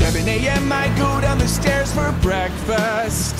7 a.m. I go down the stairs for breakfast.